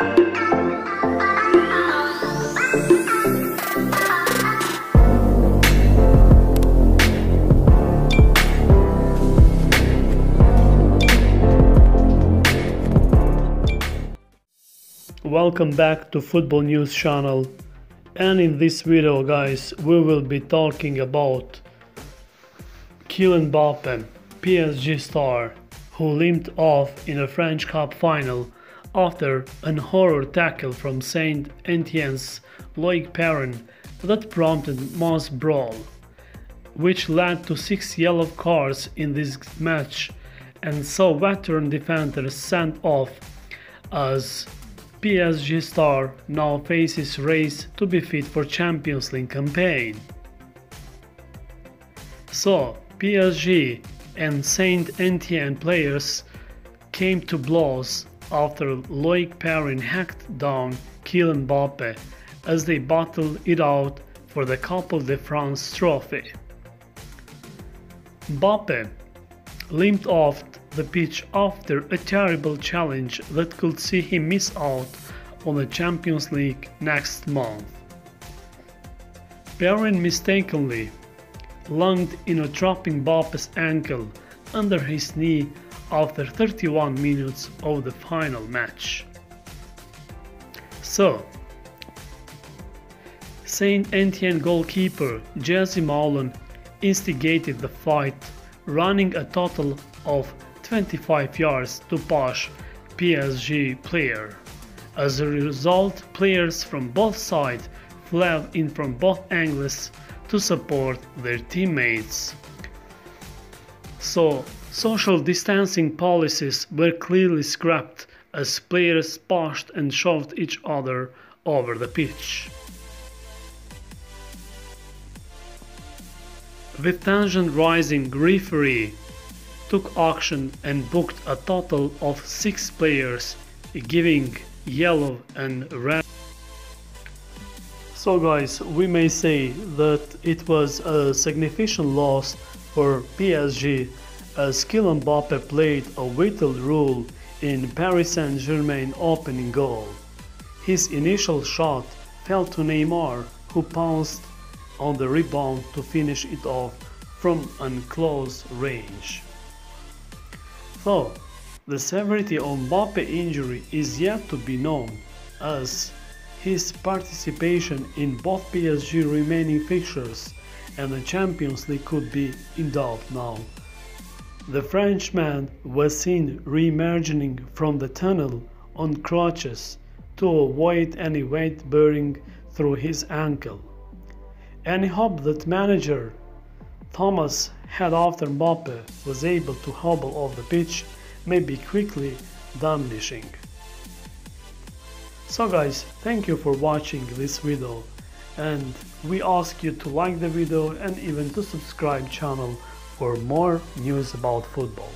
Welcome back to Football News channel. And in this video guys we will be talking about Kylian Mbappe, PSG star who limped off in a French Cup final after an horror tackle from Saint Etienne's Loic Perrin that prompted mass brawl, which led to six yellow cards in this match and saw veteran defenders sent off as PSG star now faces race to be fit for Champions League campaign. So, PSG and Saint Etienne players came to blows after Loic Perrin hacked down Kylian Mbappe as they battled it out for the Coupe de France trophy. Mbappe limped off the pitch after a terrible challenge that could see him miss out on the Champions League next month. Perrin mistakenly lunged in a dropping Mbappe's ankle under his knee after 31 minutes of the final match. So, Saint Etienne goalkeeper Jessy Moulin instigated the fight, running a total of 25 yards to push PSG player. As a result, players from both sides fled in from both angles to support their teammates. So, social distancing policies were clearly scrapped as players pushed and shoved each other over the pitch. With tension rising, referee took action and booked a total of six players, giving yellow and red. So guys, we may say that it was a significant loss for PSG as Kylian Mbappe played a vital role in Paris Saint-Germain opening goal. His initial shot fell to Neymar who pounced on the rebound to finish it off from an close range. Though the severity of Mbappe injury is yet to be known, as his participation in both PSG remaining fixtures and the Champions League could be in doubt now. The Frenchman was seen re-emerging from the tunnel on crutches to avoid any weight bearing through his ankle. Any hope that manager Thomas had after Mbappe was able to hobble off the pitch may be quickly diminishing. So guys, thank you for watching this video and we ask you to like the video and even to subscribe channel for more news about football.